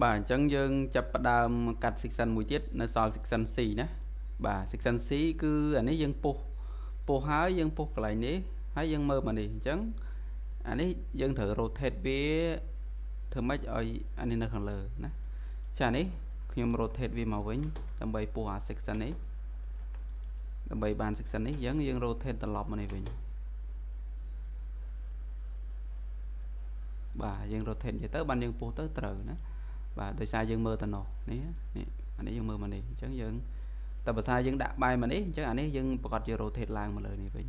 បាទអញ្ចឹងយើង ចាប់ផ្ដើមកាត់ section មួយទៀតនៅសល់ section C ណាបាទ section C គឺអានេះយើងពុះពុះហើយយើងពុះកន្លែងនេះហើយយើងមើលមកនេះអញ្ចឹងអានេះយើងត្រូវ rotate វាធ្វើម៉េចឲ្យអានេះនៅខាងលើណាចានេះខ្ញុំ rotate វាមកវិញដើម្បីពុះអា section នេះដើម្បីបាន section នេះយើងយើង rotate ត្រឡប់មកនេះវិញបាទយើង rotate និយាយទៅបានយើងពុះទៅត្រូវណា បាទដោយសារយើងមើលទៅនោះនេះនេះអានេះយើងមើលមកនេះអញ្ចឹងយើងតែបើថាយើងដាក់បាយមកនេះអញ្ចឹងអានេះយើងប្រកាសជា rotate ឡើងមកលើនេះវិញ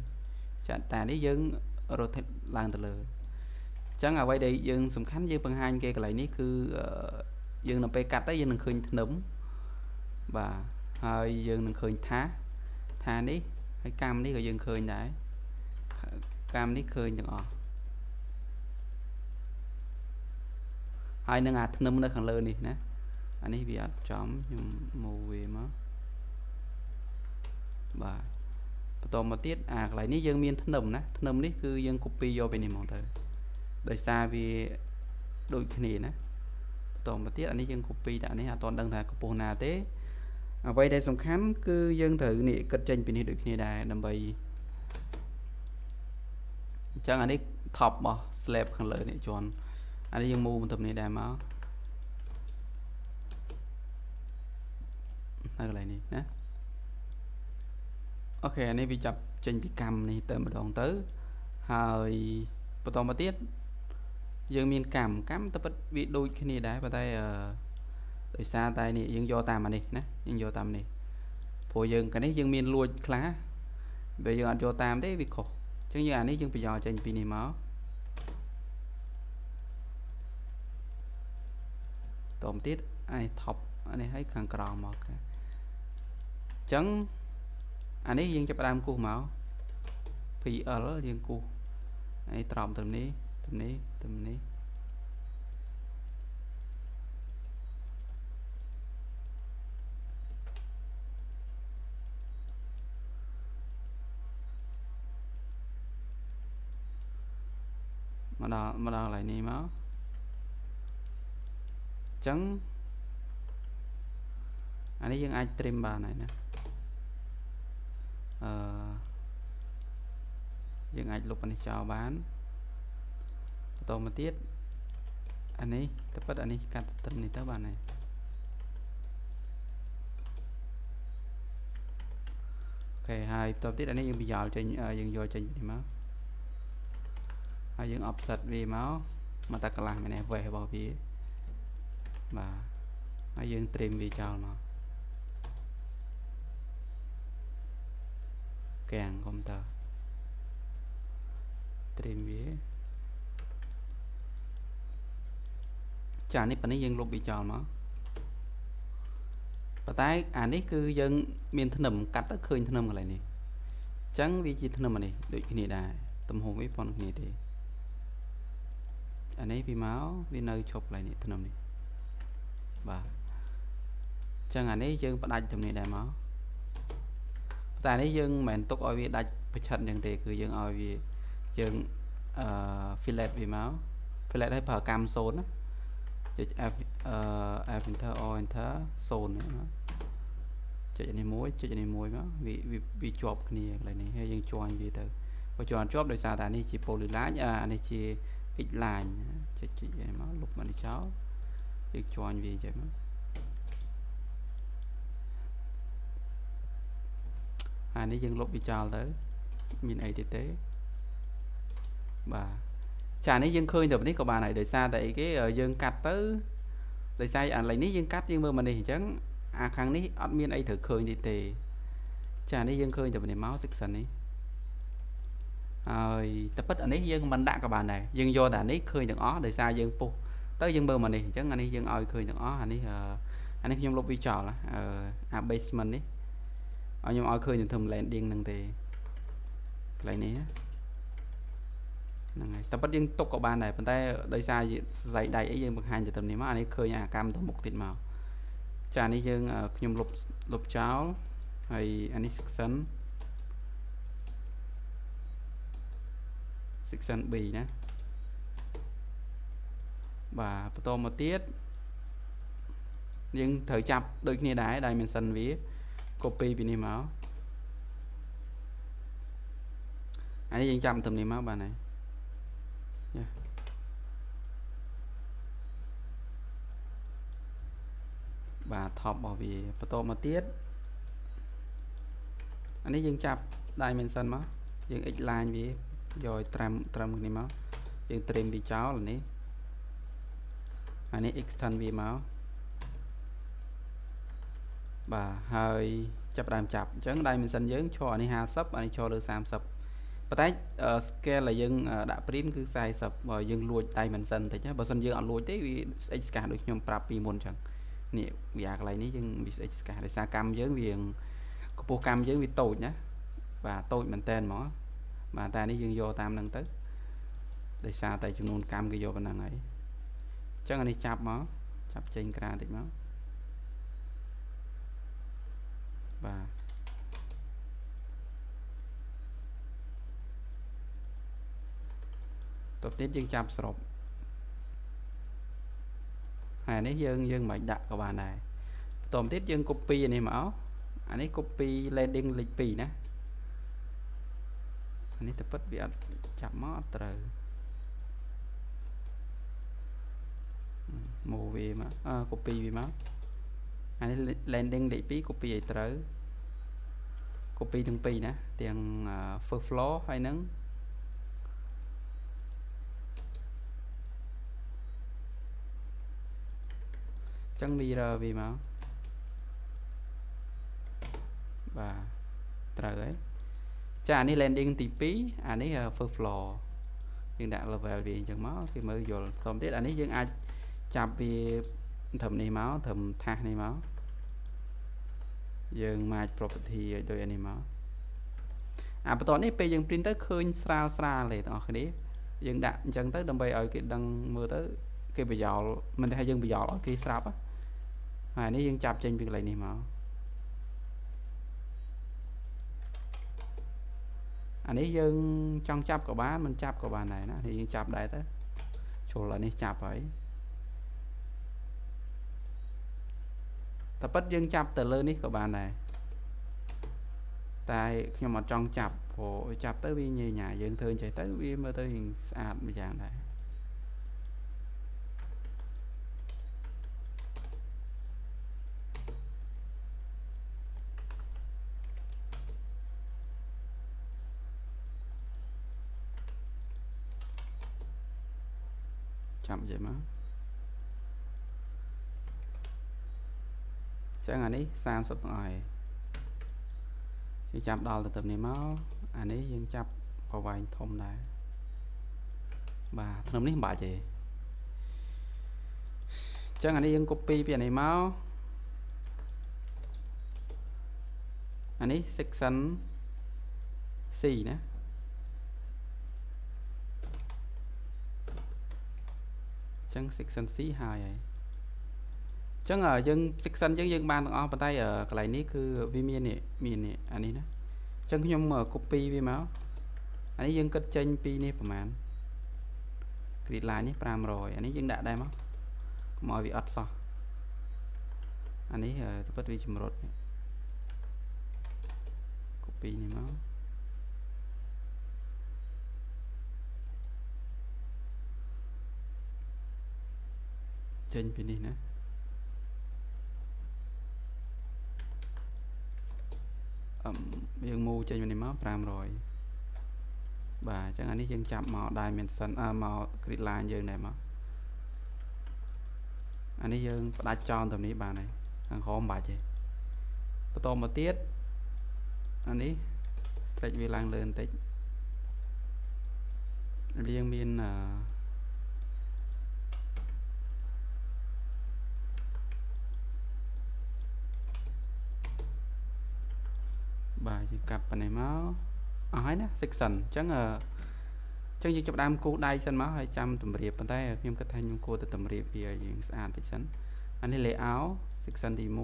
ចាតែនេះយើង rotate ឡើងទៅលើអញ្ចឹងអ្វីដែលយើងសំខាន់យើងបង្ហាញគេកន្លែងនេះគឺយើងនៅពេលកាត់ទៅយើងនឹងឃើញធ្នឹមបាទហើយយើងនឹងឃើញថាថានេះហើយកម្មនេះក៏យើងឃើញដែរកម្មនេះឃើញទាំងអស់ ហើយនឹងអាធ្នឹមនៅខាងលើនេះណាអានេះវាអត់ចំខ្ញុំមកវាមកបាទបន្តមកទៀតអាកន្លែងនេះយើងមានធ្នឹមណាធ្នឹមនេះគឺយើង copy យកពីនេះមកទៅដោយសារវាដូចគ្នាណាបន្តមកទៀតអានេះយើង copy ដាក់នេះអត់ទាន់ដឹងថាកម្ពស់ណាទេអ្វីដែលសំខាន់គឺយើងត្រូវនេះគិតចេញពីនេះដូចគ្នាដែរដើម្បីអញ្ចឹងអានេះ top របស់ slab ខាងលើនេះជាន់ អានេះយើងមូបន្ទប់នេះដែរមកនៅកន្លែងនេះណាអូខេអានេះវាចាប់ចេញពីកម្មនេះទៅម្ដងទៅហើយបន្តមកទៀតយើងមានកម្មកម្មតែពិតវាដូចគ្នាដែរប៉ុន្តែអឺដោយសារតែនេះយើងយកតាមអានេះណាយើងយកតាមនេះព្រោះយើងកានេះយើងមានលួចខ្លះបើយើងអត់យកតាមទេវាខុសអញ្ចឹងយើងអានេះយើងបញ្យកចេញពីនេះមក តមទៀតអានេះថប់អានេះឲ្យខាងក្រោមមកអញ្ចឹងអានេះយើងចាប់ដើមគូសមក PL យើងគូសអានេះត្រោមទៅនេះទៅនេះទៅនេះមកដល់មកដល់កន្លែងនេះមក ចឹងអានេះយើងអាច trim បានហើយណាអឺយើងអាចលុបអានេះចោលបានបន្តមកទៀតអានេះតែប៉ិតអានេះកាត់ត្រឹមនេះទៅបានហើយអូខេហើយបន្តទៀតអានេះយើងបញ្យល់ចេញយើងយកចេញពីនេះមកហើយយើង offset វាមកមកតែកន្លះមែនទេវេះរបស់វា បាទហើយយើងត្រៀមវាចោលមកកាំងកុំព្យូទ័រត្រៀមវាចានេះប៉ានេះយើងលុបវាចោលមកប៉ុន្តែអានេះគឺយើងមានធ្នឹមកាត់ទៅឃើញធ្នឹមកន្លែងនេះអញ្ចឹងវាជាធ្នឹមអានេះដូចគ្នាដែរទំហំវាប៉ុនគ្នាទេអានេះពីមកវានៅឈប់កន្លែងនេះធ្នឹមនេះ បាទអញ្ចឹងអានេះយើងផ្ដាច់ទំនេរដែរមកតែនេះយើងមិនមែនទុកឲ្យវាដាច់ប្រឆិតអញ្ចឹងទេគឺយើងឲ្យវាយើងអឺ fillet វាមក fillet ឲ្យប្រើកម្ម0ណាចុច F អឺ F enter or enter 0នេះមកចុចនេះមួយចុចនេះមួយមកវាវាជាប់គ្នាកន្លែងនេះហើយយើងជួញវាទៅបើជួញជាប់ដោយសារតែនេះជា polyline អានេះជា x line ចុចចុចមកលុបមកនេះចោល យើងជួញវាចេះមកអានេះយើងលុបវាចោលទៅមានអីទៀតទេបាទចានេះយើងឃើញតែនេះក៏បានហើយដោយសារតែអីគេយើងកាត់ទៅដោយសារអាឡៃនេះយើងកាត់យើងមើលមកនេះអញ្ចឹងអាខាងនេះអត់មានអីត្រូវឃើញទៀតទេចានេះយើងឃើញតែនេះមក section នេះហើយតែពិតអានេះយើងមិនដាក់ក៏បានដែរយើងយកតែអានេះឃើញទាំងអស់ដោយសារយើងពុះ ទៅយើងមើលមកនេះអញ្ចឹងអានេះយើងឲ្យឃើញទាំងអស់អានេះអានេះខ្ញុំលុបវាចោលអា basement នេះឲ្យខ្ញុំឲ្យឃើញទៅធ្វើ landing ហ្នឹងទេកន្លែងនេះហ្នឹងហើយតែប៉ិតយើងទុកក៏បានដែរប៉ុន្តែដោយសារសរសៃដៃអីយើងបង្ហាញទៅទៅនេះមកអានេះឃើញអាកម្មទៅមុខទៀតមកចានេះយើងខ្ញុំលុបលុបចោលហើយអានេះ section section B ណា បាទបន្តមកទៀតយើងត្រូវចាប់ដូចគ្នាដែរ dimension វា copy ពីនេះមកអានេះយើងចាប់ទៅនេះមកបាទហើយយ៉ាបាទ top របស់វាបន្តមកទៀតអានេះយើងចាប់ dimension មកយើង x line វាយកឲ្យត្រឹមត្រឹមនេះមកយើង trim វាចោលនេះ អានេះ extend វាមកបាទហើយចាប់ដើមចាប់អញ្ចឹង dimension យើងឈរអានេះ50អានេះឈរលើ30ប៉ុន្តែ scale ដែលយើងដាក់ print គឺ40បើយើងលួច dimension បន្តិចណាបើសិនយើងអត់លួចទេវា x ស្កាសដូចខ្ញុំប្រាប់ពីមុនអញ្ចឹងនេះវាកន្លែងនេះយើងវា x ស្កាសដោយសារកម្មយើងវាកម្ពស់កម្មយើងវាតូចណាបាទតូចមែនតែនហ្មងបាទតែនេះយើងយកតាមនឹងទៅដោយសារតែចំនួនកម្មគេយកប៉ុណ្ណឹងហើយអញ្ចឹងអានេះចាប់មកចាប់ចេញក្រៅបន្តិចមកបាទតបទៀតយើងចាប់សរុបហើយនេះយើងយើងមិនដាក់ក៏បានដែរបន្តទៀតយើង copy អានេះមកអានេះ copy landing លេខ2ណាអានេះទៅពិតវាអត់ចាប់មកអត់ត្រូវ មកវាមកអឺ copy វាមកអានេះ landing លេខ2 copy ឲ្យត្រូវ copy ទាំងពីរណាទាំង first floor ហើយនឹងចឹង mirror វាមកបាទត្រូវហើយចាអានេះ landing ទី2អានេះ first floor យើងដាក់ level វាអញ្ចឹងមកគេមើលយល់ ចចាប់វាត្រឹមនេះមកត្រឹមថាសនេះមកយើង match property ឲ្យដូចនេះមកអាបន្តនេះពេលយើង print ទៅឃើញស្រាលស្រាលទេបងប្អូនគ្នាយើងដាក់អញ្ចឹងទៅដើម្បីឲ្យគេដឹងមើលទៅ គេប្រយោលមិនថាយើងប្រយោលឲ្យគេស្រាប់ហើយនេះយើងចាប់ចេញពីកន្លែងនេះមកអានេះយើងចង់ចាប់ក៏បានមិនចាប់ក៏បានដែរណានេះយើងចាប់ដែរទៅជ្រុលអានេះចាប់ហើយ តែប៉ិតយើងចាប់ទៅលើនេះក៏បានដែរតែខ្ញុំអត់ចង់ចាប់ព្រោះចាប់ទៅវាញ៉ៃញ៉ាយើងធ្វើអញ្ចេះទៅវាមើលទៅស្អាតម្យ៉ាងដែរ ចឹងអានេះ30ទាំងអស់ហើយយើងចាប់ដល់ទៅទៅនេះមកអានេះយើងចាប់ប្រវែងធំដែរបាទធ្នឹមនេះមិនបាច់ទេចឹងអានេះយើង copy ពីអានេះមកអានេះ section C ណាចឹង section C ហើយហើយ ចឹងយើង section យើងយើងបានទាំងអស់ប៉ុន្តែកន្លែងនេះគឺវាមាននេះមាននេះអានេះណាចឹងខ្ញុំ copy វាមកអានេះយើងគិតចេញពីនេះប្រហែល grid line នេះ500អានេះយើងដាក់ដែរមកកុំឲ្យវាអត់សោះអានេះទៅពិតវាជំរុត copy នេះមកចេញពីនេះណាអឹម យើងមូចេញពីនេះមក500បាទអញ្ចឹងអានេះយើងចាប់មក dimension អឺមក grid line យើងដែរមកអានេះយើងផ្ដាច់ចោលទៅនេះបានហើយខាងក្រោមបាច់ទេបន្តមកទៀតអានេះ stretch វាឡើងលើបន្តិចវាមានអឺបាទយើងកា ប់ប៉ុណ្ណេះមកអស់ហើយណា section អញ្ចឹងអញ្ចឹងយើងចាប់ដើមគូដៃសិនមកហើយចាំតម្រៀបប៉ុន្តែខ្ញុំគិតថាខ្ញុំគួរតែតម្រៀបវាយើងស្អាតតិចសិនអានេះ layout section ទី1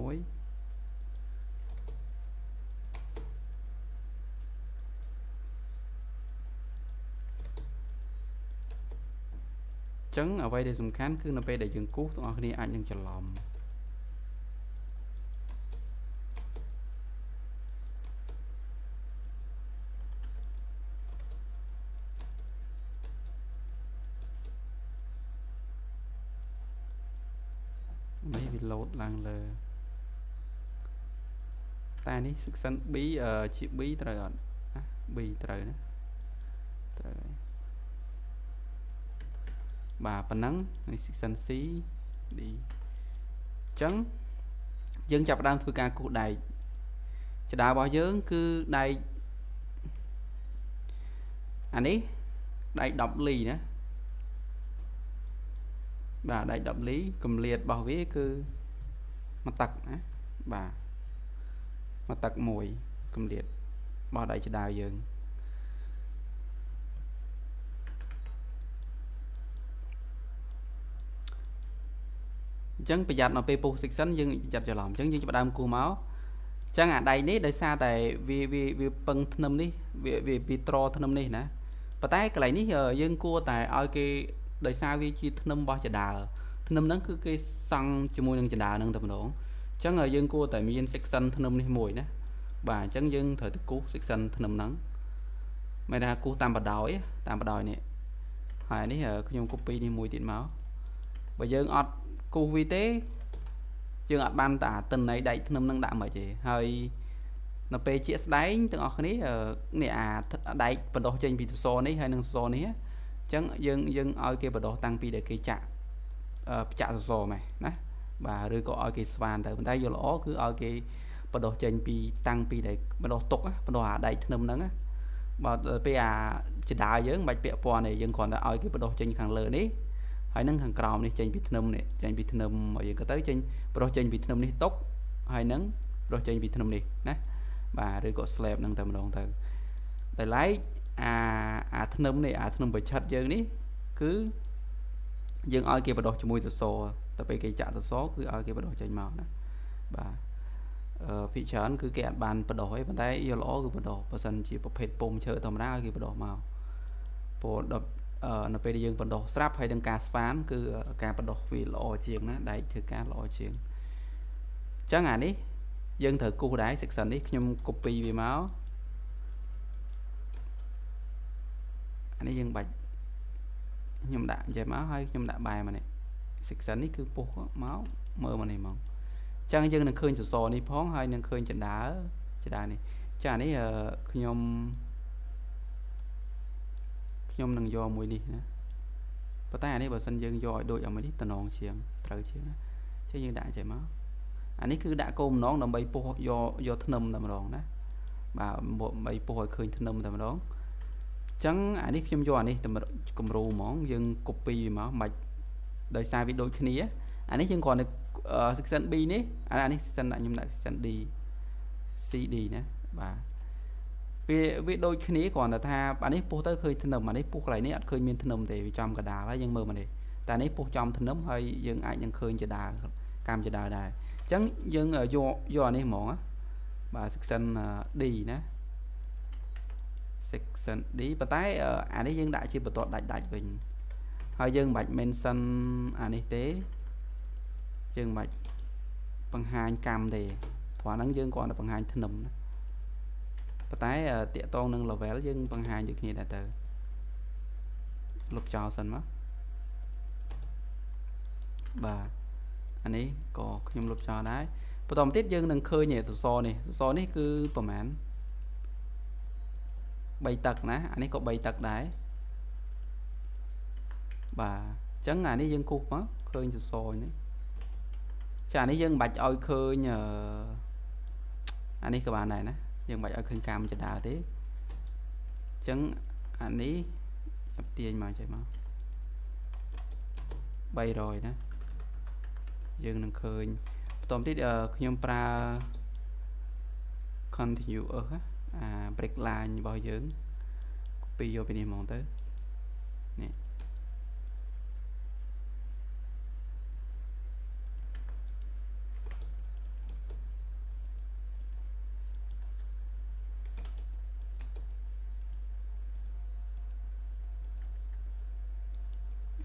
ចឹងអ្វីដែលសំខាន់គឺនៅពេលដែលយើងគូសទាំងអស់គ្នាអាចនឹងច្រឡំ នេះវា load ឡើងលើតែនេះ section B ជា B ត្រូវអត់ B ត្រូវណាត្រូវហើយបាទប៉ុណ្ណឹងនេះ section C D អញ្ចឹងយើងចាប់ផ្ដើមធ្វើការគូសដែកចដារបស់យើងគឺដែកអានេះដែក10លីណាបាទដែក10លីកម្លាតរបស់វាគឺ មួយទឹកណាបាទមួយទឹកមួយកម្លាតរបស់ដែកចដាយើងអញ្ចឹងប្រយ័ត្ននៅពេលពុះ section យើងប្រយ័ត្នច្រឡំអញ្ចឹងយើងចាប់ដើមគូសមកអញ្ចឹងអាដៃនេះដោយសារតែវាវាវាពឹងធ្នឹមនេះវាវាវាត្រធ្នឹមនេះណាប៉ុន្តែកន្លែងនេះយើងគួរតែឲ្យគេដោយសារវាជាធ្នឹមរបស់ចដាល ធ្នឹមហ្នឹងគឺគេសង់ជាមួយនឹងចដាលហ្នឹងតែម្ដងអញ្ចឹងយើងគួរតែមាន section ធ្នឹមនេះមួយណាបាទអញ្ចឹងយើងត្រូវទៅគូស section ធ្នឹមហ្នឹងមិនថាគូសតាមបដោយតាមបដោយនេះហើយនេះខ្ញុំ copy នេះមួយទៀតមកបើយើងអត់គូសវាទេយើងអត់បានតាតិន័យដែកធ្នឹមនឹងដាក់មិនទេហើយនៅពេលជាក់ស្ដែងទាំងអស់គ្នានេះអាដែកបដោះចេញពីសសរនេះហើយនឹងសសរនេះអញ្ចឹងយើងយើងឲ្យគេបដោះតាំងពីដែលគេចាក់ ចាក់សសរម៉េះណាបាទឬក៏ឲ្យគេស្វានទៅប៉ុន្តែយកល្អគឺឲ្យគេបដោះចេញពីតាំងពីដែលបដោះទុកបដោះអាដែកធ្នឹមហ្នឹងបើពេលអាចដាយើងមិនបាច់ពាក់ព័ន្ធទេយើងគ្រាន់តែឲ្យគេបដោះចេញខាងលើនេះហើយនឹងខាងក្រោមនេះចេញពីធ្នឹមនេះចេញពីធ្នឹមយើងក៏ទៅចេញប្រុសចេញពីធ្នឹមនេះຕົកហើយនឹងប្រុសចេញពីធ្នឹមនេះណាបាទឬក៏ slab នឹងតែម្ដងទៅតែឡែកអាអាធ្នឹមនេះអាធ្នឹមប្រឆិតយើងនេះគឺ យើងឲ្យគេបដោះជាមួយសសរតែពេលគេចាក់សសរគឺឲ្យគេបដោះចេញមកណាបាទអឺភិកច្រើនគឺគេអត់បានបដោះទេប៉ុន្តែយកល្អគឺបដោះបើសិនជាប្រភេទពុំឈើធម្មតាឲ្យគេបដោះមកពោលដល់នៅពេលដែលយើងបណ្ដោះស្រាប់ហើយនឹងការស្វាន គឺការបណ្ដោះវាល្អជាងណាដែកធ្វើការល្អជាងអញ្ចឹងអានេះយើងត្រូវគូសដែរ section នេះខ្ញុំ copy វាមកអានេះយើងបាច់ ខ្ញុំដាក់ចេះមកហើយខ្ញុំដាក់បែរមកនេះ section នេះគឺពុះមកមើលមកនេះហ្មងអញ្ចឹងយើងនឹងឃើញសសរនេះផងហើយនឹងឃើញចដាចដានេះចានេះខ្ញុំខ្ញុំនឹងយកមួយនេះណាប៉ុន្តែអានេះបើសិនយើងយកឲ្យដូចអាមួយនេះតំណងជាងត្រូវជាងណាចឹងយើងដាក់ចេះមកអានេះគឺដាក់គោលម្ដងដើម្បីពុះយកយកធ្នឹមតែម្ដងណាបាទដើម្បីពុះឲ្យឃើញធ្នឹមតែម្ដងអញ្ចឹងអានេះខ្ញុំយកអានេះគំរូហ្មងយើង copy មកមិនបាច់ដោយសារវាដូចគ្នាអានេះយើងគ្រាន់តែ section B នេះអានេះ section ដាក់ខ្ញុំដាក់ section D CD ណាបាទវាវាដូចគ្នាគ្រាន់តែថាអានេះពុះទៅឃើញធ្នឹមអានេះពុះកន្លែងនេះអត់ឃើញមានធ្នឹមទេវាចំកដាលហើយយើងមើលមកនេះតែនេះពុះចំធ្នឹមហើយយើងអាចនឹងឃើញចដាលកម្មចដាលដែរអញ្ចឹងយើងយកយកអានេះហ្មងបាទ section D ណា section D ប៉ុន្តែអានេះយើងដាក់ជាបន្ទាត់ដាច់ដាច់វិញហើយយើងមិនបាច់ mention អានេះទេយើងមិនបាច់បង្ហាញកម្មទេព្រោះអាហ្នឹងយើងគ្រាន់តែបង្ហាញធ្នឹមណាប៉ុន្តែតាកតងនឹង level យើងបង្ហាញដូចគ្នាដែរទៅលុបចោលសិនមកបាទអានេះក៏ខ្ញុំលុបចោលដែរបន្តទៀតយើងនឹងឃើញសសរនេះសសរនេះគឺប្រហែល 3ទឹកណាអានេះក៏3ទឹកដែរបាទអញ្ចឹងអានេះយើងគូសមកឃើញសសរនេះចាអានេះយើងមិនបាច់ឲ្យឃើញអានេះក៏បានដែរណាយើងមិនឲ្យឃើញកម្មចដាទេអញ្ចឹងអានេះចាប់ទាញមកចេះមក300ណាយើងនឹងឃើញបន្តទៀតខ្ញុំប្រើ continuous អា break line របស់យើង copy យកពីនេះហ្មងទៅនេះ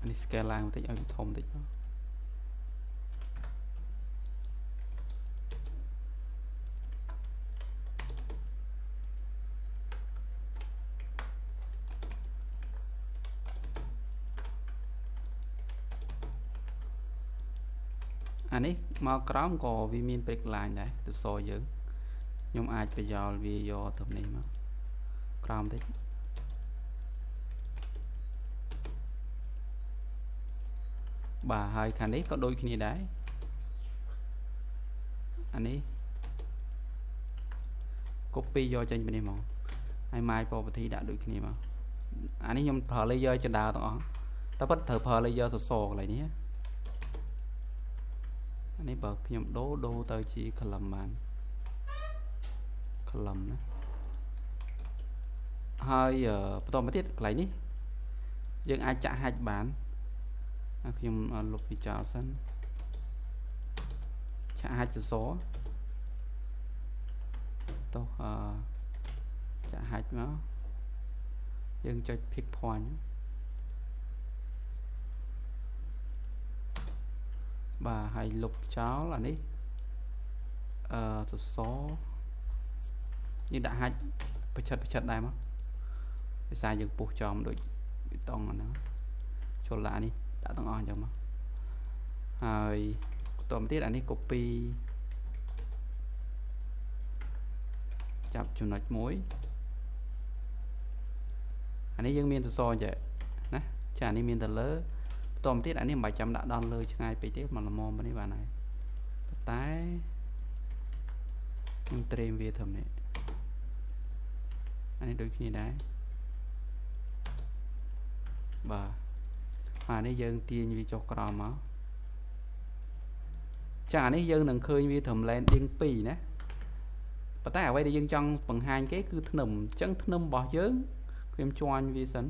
នេះ scale ឡើងបន្តិចឲ្យធំបន្តិចមក អានេះមកក្រោមក៏វាមាន break line ដែរទៅសយើងខ្ញុំអាចបញ្យល់វាយកទៅនេះមកក្រោមតិចបាទហើយខាងនេះក៏ដូចគ្នាដែរអានេះ copy យកចេញពីនេះហ្មងហើយ my property ដាក់ដូចគ្នាមកអានេះខ្ញុំប្រើ layer ចដាទាំងអស់តែប៉ុតត្រូវប្រើ layer សសរកន្លែងនេះអា នេះបើខ្ញុំដូរដូរទៅជា column បាន column ណាហើយបន្តមកទៀតកន្លែងនេះ យើងអាចចាក់ហាច់បានខ្ញុំលុបវាចោលសិនឆាកហាច់សសរតោះអឺចាក់ហាច់មកយើងចុច pick point បាទហើយលុបចោលអានេះអឺសសរយើងដាក់ហាច់បិឆិតបិឆិតដែរមកភាសាយើងពុះចំដូចប៊ីតុងអាហ្នឹងចូលឡានេះដាក់ទាំងអស់អញ្ចឹងមកហើយបន្តមកទៀតអានេះ copy ចាប់ចំណុចមួយអានេះយើងមានសសរចេះណាចាអានេះមានទៅលើបន្តមកទៀតអានេះមិនបាច់ចាំដាក់ដល់លើឆ្ងាយពេកទេមកល្មមនេះបានហើយតែខ្ញុំត្រេមវាធំនេះអានេះដូចគ្នាដែរបាទអានេះយើងទាញវាចុះក្រោមមកចាអានេះយើងនឹងឃើញវាត្រឹម landing 2ណាប៉ុន្តែអ្វីដែលយើងចង់បង្ហាញគេគឺធ្នឹមអញ្ចឹងធ្នឹមរបស់យើងខ្ញុំជន់វាសិន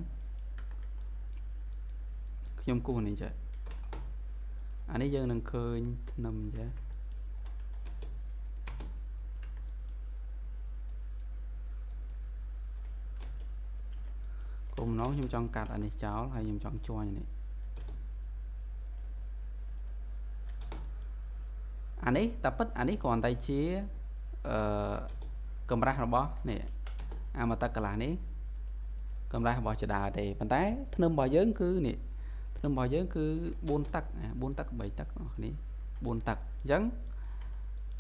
ខ្ញុំគូសនេះចេះអានេះយើងនឹងឃើញធ្នឹមចេះគុំណោខ្ញុំចង់កាត់អានេះចោលហើយខ្ញុំចង់ជួញនេះអានេះតែពិតអានេះគ្រាន់តែជាអឺកម្រាស់របស់នេះអាមកទឹកកន្លះនេះកម្រាស់របស់ចដាទេប៉ុន្តែធ្នឹមរបស់យើងគឺនេះ ធ្នឹមរបស់យើងគឺ4ទឹក4ទឹក3ទឹកបងប្អូននេះ4ទឹកអញ្ចឹង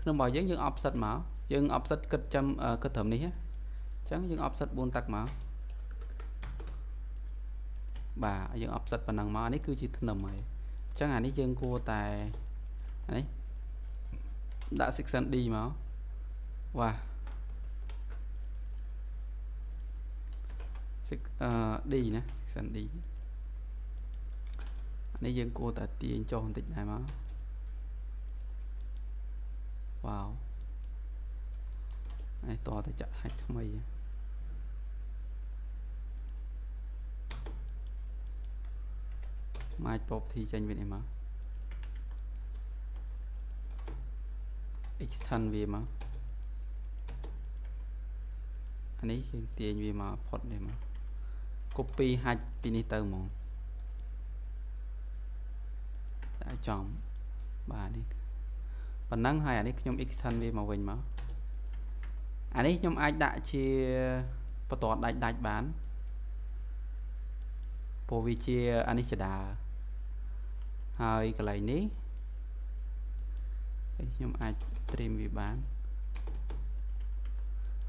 ធ្នឹមរបស់យើងយើង offset មកយើង offset គិតចាំគិតត្រឹមនេះអញ្ចឹងយើង offset 4ទឹកមកបាទយើង offset ប៉ុណ្ណឹងមកនេះគឺជាធ្នឹមហើយអញ្ចឹងអានេះយើងគួរតែនេះដាក់ section D មកវ៉ាអឺ D ណា section D នេះយើងគួរតែទាញចុះបន្តិចដែរមកវ៉ាវនេះតតែចាក់ហាច់ថ្មីម៉ាច់ property ចេញវិញនេះមក extend វាមកអានេះយើងទាញវាមកផុតនេះមក copy ហាច់ពីនេះទៅហ្មង ដាក់ចំបាទនេះប៉ុណ្ណឹងហើយអានេះខ្ញុំ extend វាមកវិញមកអានេះខ្ញុំអាចដាក់ជាបន្ទាត់ដាច់ដាច់បានព្រោះវាជាអានេះចដាហើយកន្លែងនេះខ្ញុំអាច stream វាបាន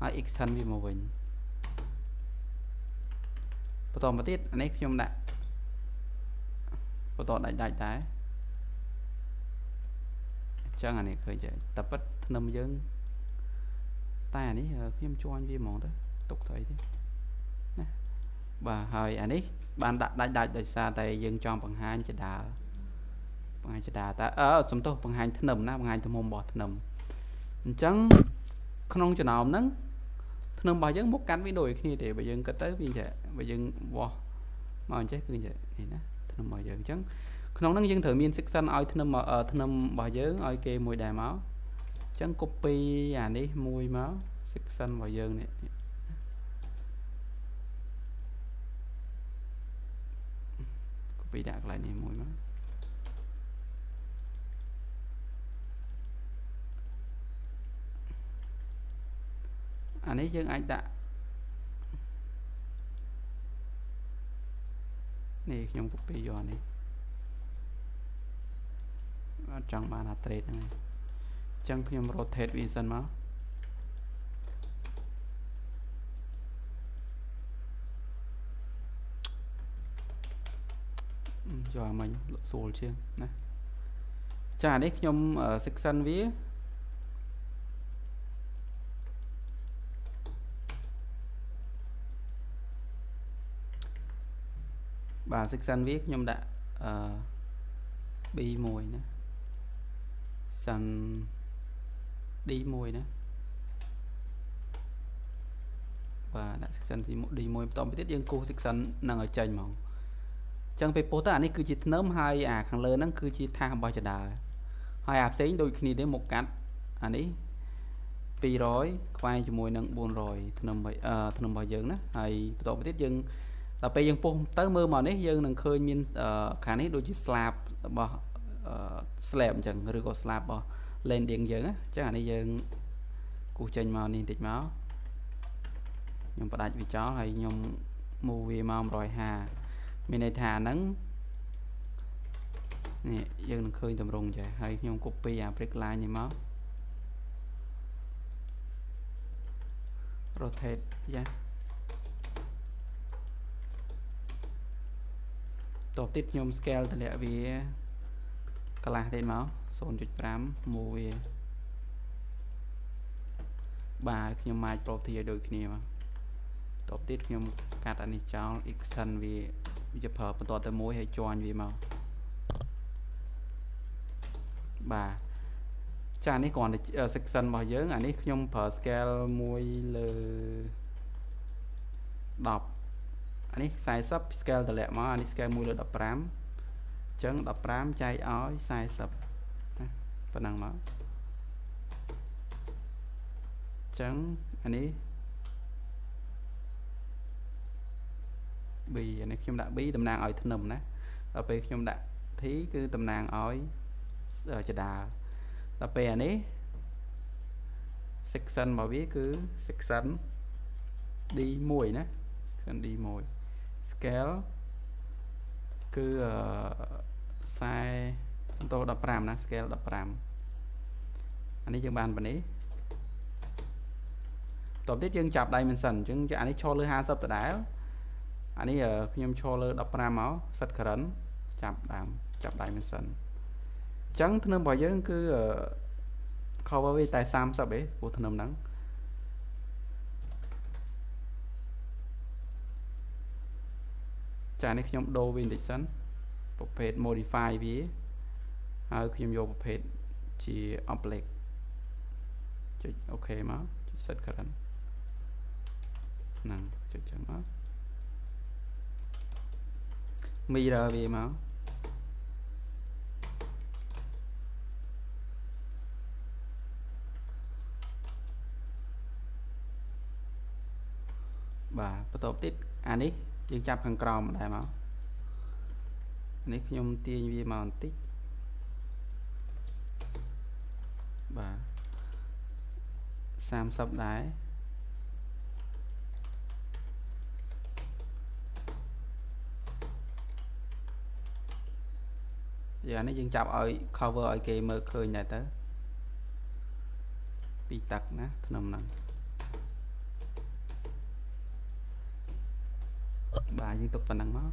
ហើយ extend វាមកវិញបន្តមកទៀតអានេះខ្ញុំដាក់បន្តដាច់ដាច់ដែរអញ្ចឹងអានេះឃើញចេះតែប៉ិតធ្នឹមយើងតែអានេះខ្ញុំជួញវាហ្មងទៅទុកទៅអីទេណាបាទហើយអានេះបានដាក់ដាច់ដាច់ដោយសារតែយើងចង់បង្ហាញចដាបង្ហាញចដាតើអឺសំទោសបង្ហាញធ្នឹមណាបង្ហាញទំហំរបស់ធ្នឹមអញ្ចឹងក្នុងចំណោមហ្នឹងធ្នឹមរបស់យើងមុខកាន់វាដូចគ្នាទេបើយើងគិតទៅវាចេះបើយើងវាស់មកអញ្ចេះគឺចេះនេះណាធ្នឹមរបស់យើងអញ្ចឹង ក្នុងហ្នឹងយើងត្រូវមាន section ឲ្យធ្នឹមធ្នឹមរបស់យើងឲ្យគេមួយដែរមកអញ្ចឹង copy អានេះមួយមក section របស់យើងនេះ copy ដាក់កន្លែងនេះមួយមកអានេះយើងអាចដាក់នេះខ្ញុំ copy យកនេះ អត់ចង់បានអា trade ហ្នឹងឯងអញ្ចឹងខ្ញុំ rotate វាសិនមកយកអាមិញស្រួលជាងណាចានេះខ្ញុំ section វាបាទ section វាខ្ញុំដាក់អឺ B1 ណា sun D1 ណាបាទដាក់ section D1 បន្តទៅទៀតយើងគូស section នឹងឲ្យចេញហ្មងអញ្ចឹងពេលពោះទៅអានេះគឺជាធ្នឹមហើយអាខាងលើហ្នឹងគឺជាថាសរបស់ចដាហើយអាផ្សេងដូចគ្នាទេមកកាត់អានេះ200ខ្វែងជាមួយនឹង400ធ្នឹមអឺធ្នឹមរបស់យើងណាហើយបន្តទៅទៀតយើងដល់ពេលយើងពុះទៅមើលមកនេះយើងនឹងឃើញមានខាងនេះដូចជា slab របស់ slab អញ្ចឹងឬក៏ slab របស់ landing យើងអញ្ចឹងអានេះយើងគូសចេញមកនេះបន្តិចមកខ្ញុំផ្ដាច់វាចោលហើយខ្ញុំ move វាមក150មានន័យថាហ្នឹងនេះយើងនឹងឃើញតម្រងចេះហើយខ្ញុំ copy អា break line នេះមក rotate យ៉ាតបទៀតខ្ញុំ scale តម្លាក់វា កន្លះទៀតមក0.5 move វាបាទខ្ញុំ match property ឲ្យដូចគ្នាមកតបទៀតខ្ញុំកាត់អានេះចោល extend វាវាจะប្រើបន្តទៅមួយហើយជាន់វាមកបាទចានេះគ្រាន់តែ section របស់យើងអានេះខ្ញុំប្រើ scale មួយលើ10អានេះ40 scale តម្លាក់មកអានេះ scale 1លើ15អញ្ចឹង15ចែកឲ្យ40ណាប៉ុណ្ណឹងមកអញ្ចឹងអានេះ B អានេះខ្ញុំដាក់ B តំណាងឲ្យធ្នឹមណាដល់ពេលខ្ញុំដាក់ T គឺតំណាងឲ្យចដាដល់ពេលអានេះ section របស់វាគឺ section D1 ណា section D1 scale គឺខ្សែសំតោ15ណា scale 15អានេះយើងបានប៉ុណ្នេះតបទៀតយើងចាប់ dimension អញ្ចឹងអានេះឈរលើ50ដដែលអានេះខ្ញុំឈរលើ15មក set current ចាប់ដើមចាប់ dimension អញ្ចឹងធ្នឹមរបស់យើងគឺ cover វាតែ30ឯងព្រោះធ្នឹមហ្នឹង ចានេះខ្ញុំដូរវាបន្តិចសិនប្រភេទ modify វាហើយខ្ញុំយកប្រភេទជា object ចុច OK មកចុច set current ហ្នឹងចុចចឹងមក mirror វាមកបាទបន្តទៀតអានេះ យើងចាប់ខាងក្រោមម្ដែរមកនេះខ្ញុំទាញវាមកបន្តិចបាទ30ដែរយ៉ាងនេះយើងចាប់ឲ្យ cover ឲ្យគេមើលឃើញដែរទៅពីទឹកណាក្នុងហ្នឹង បាទយើងទុកប៉ុណ្ណឹងមក